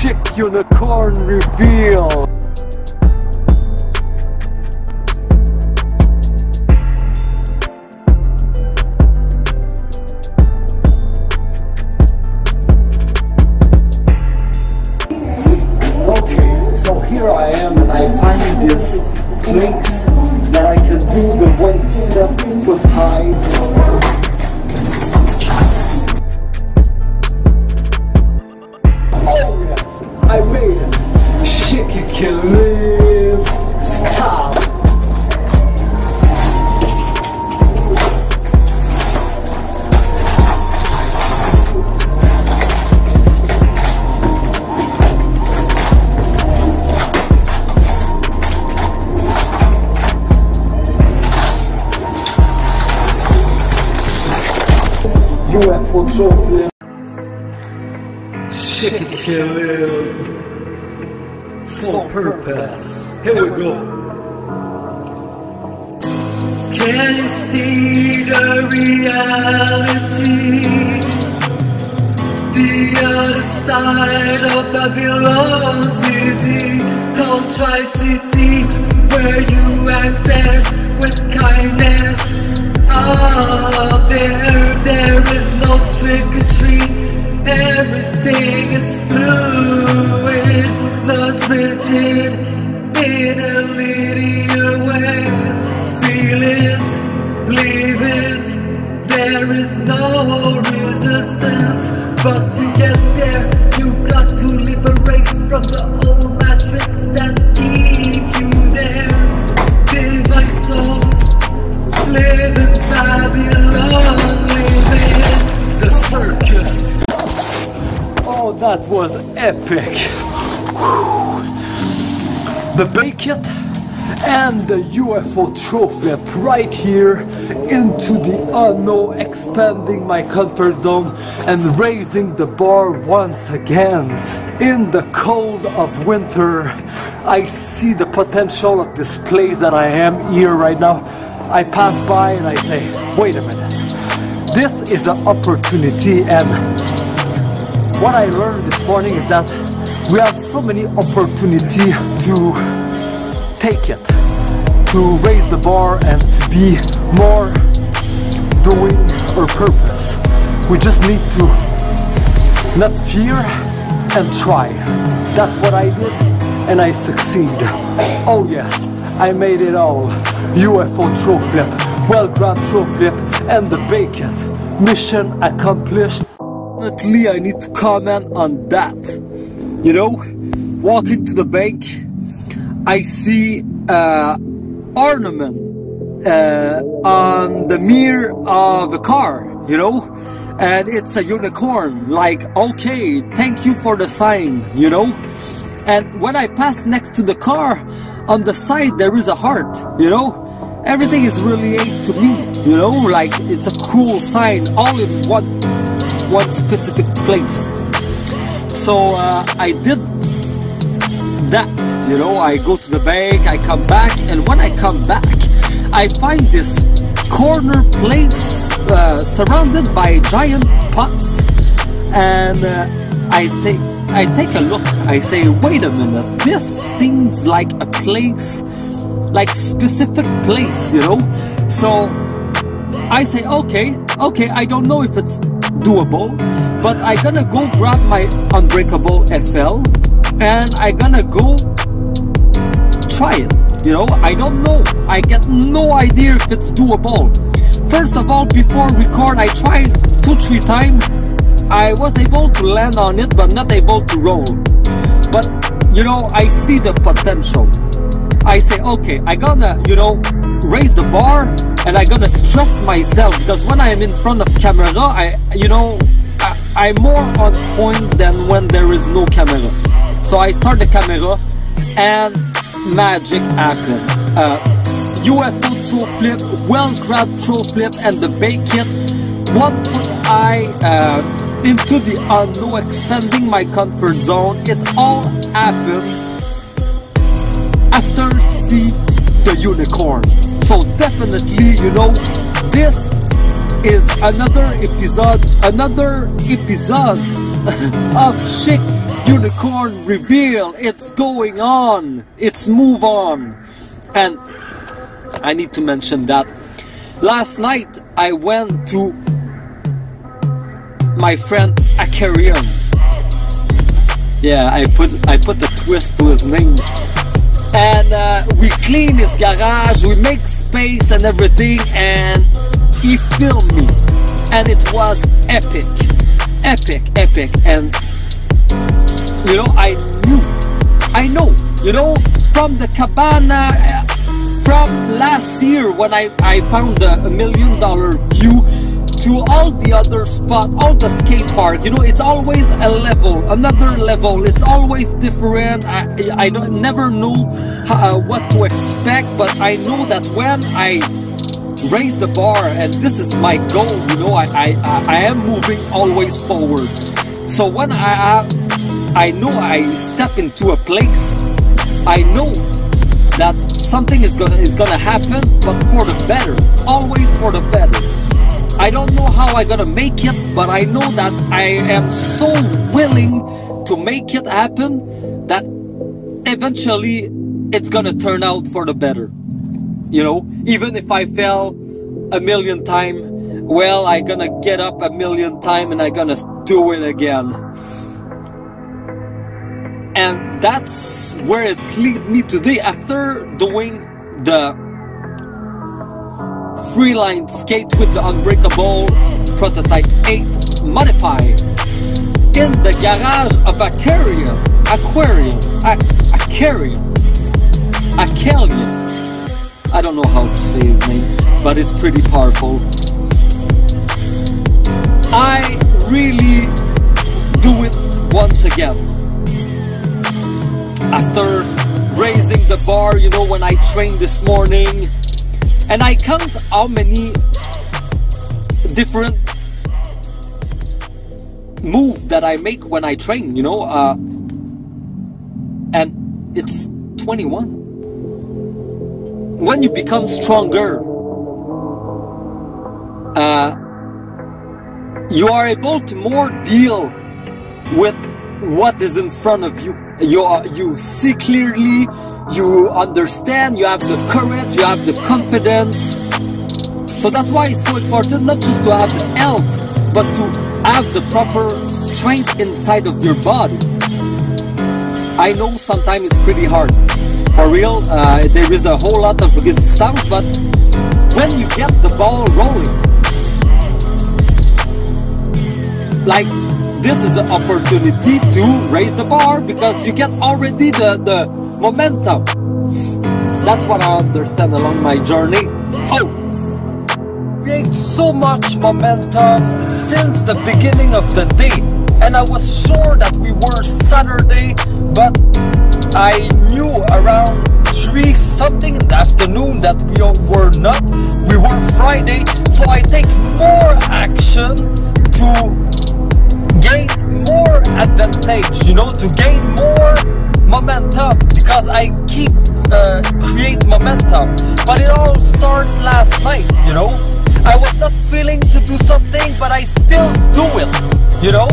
Chic unicorn reveal. Okay, so here I am and I find this place that I can do the one step foot high. UFO trophy. Shit, live. For purpose. Here we go. Can you see the reality? The other side of Babylon City Called Thrive City Where you access with kindness Up there, there is no trick or treat. Everything is fluid, not rigid In a linear way. Feel it, leave it. There is no resistance. But to get there You got to liberate from the old that was epic. The Bakit and the UFO trophy right here into the unknown, expanding my comfort zone and raising the bar once again. In the cold of winter, I see the potential of this place that I am here right now. I pass by and I say, wait a minute. This is an opportunity and what I learned this morning is that we have so many opportunity to take it, to raise the bar and to be more doing our purpose. We just need to not fear and try. That's what I did and I succeed. Oh yes, I made it all. UFO throw flip, well grabbed throw flip and the bacon. Mission accomplished. Definitely, I need to comment on that. You know, walking to the bank, I see uh, ornament uh, on the mirror of a car. You know, and it's a unicorn. Like, okay, thank you for the sign. You know, and when I pass next to the car, on the side there is a heart. You know. Everything is really to me, you know, like it's a cool sign all in one one specific place. So uh, I did that, you know, I go to the bank, I come back, and when I come back, I find this corner place uh, surrounded by giant pots, and uh, I take I take a look. I say, wait a minute, this seems like a place, like specific place, you know. So I say, okay, okay, I don't know if it's doable, but I gonna go grab my Unbreakable FL and I gonna go try it. You know, I don't know. I get no idea if it's doable. First of all, before record, I tried two, three times. I was able to land on it, but not able to roll. But, you know, I see the potential. I say, okay, I gonna, you know, raise the bar and I gotta stress myself because when I am in front of camera, I, you know, I, I'm more on point than when there is no camera. So I start the camera and magic happened. Uh, UFO throw flip, well grabbed throw flip and the bait kit. One foot I uh, into the unknown, expanding my comfort zone. It all happened after see the unicorn. So definitely, you know, this is another episode, another episode of Chic unicorn reveal. It's going on. It's move on. And I need to mention that last night I went to my friend Akarian. Yeah, I put I put a twist to his name. And uh, we clean his garage, we make space and everything, and he filmed me. And it was epic. Epic, epic. And you know, I knew, I know, you know, from the cabana, uh, from last year when I, I found a, a million dollar view to all the other spot, all the skate park, you know, it's always a level, another level. It's always different. I, I don't never know uh, what to expect, but I know that when I raise the bar, and this is my goal, you know, I, I, I am moving always forward. So when I, I know I step into a place, I know that something is gonna is gonna happen, but for the better, always for the better. I don't know how I'm gonna make it, but I know that I am so willing to make it happen that eventually it's gonna turn out for the better. You know, even if I fail a million times, well, I gonna get up a million times and I gonna do it again. And that's where it lead me today after doing the freeline skate with the Unbreakable Prototype 8 modified in the garage of Aquarium, Aquarium, Aquarium, Aquarium. I don't know how to say his name, but it's pretty powerful. I really do it once again. After raising the bar, you know, when I trained this morning, and I count how many different moves that I make when I train, you know, uh, and it's 21. When you become stronger, uh, you are able to more deal with what is in front of you. You are, you see clearly, you understand, you have the courage, you have the confidence. So that's why it's so important not just to have the health, but to have the proper strength inside of your body. I know sometimes it's pretty hard. For real, uh, there is a whole lot of resistance, but when you get the ball rolling, like this is an opportunity to raise the bar because you get already the, the momentum. That's what I understand along my journey. Oh! Create so much momentum since the beginning of the day. And I was sure that we were Saturday, but I knew around 3 something in the afternoon that we were not. We were Friday, so I take more action to gain more advantage, you know, to gain more momentum because I keep uh, create momentum. But it all started last night, you know. I was not feeling to do something, but I still do it, you know,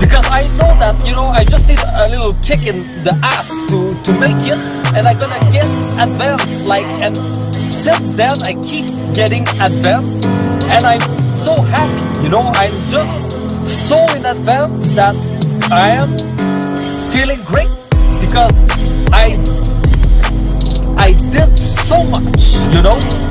because I know that you know I just need a little kick in the ass to to make it, and I'm gonna get advanced. Like, and since then I keep getting advanced, and I'm so happy, you know. I'm just so in advance that I am feeling great because I I did so much, you know.